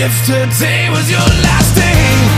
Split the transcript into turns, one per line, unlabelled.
If today was your last day,